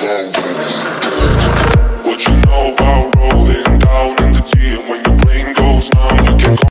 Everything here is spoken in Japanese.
go, go, go.